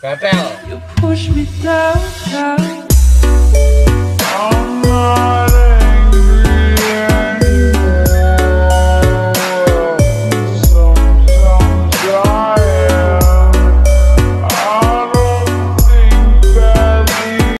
You push me down, down.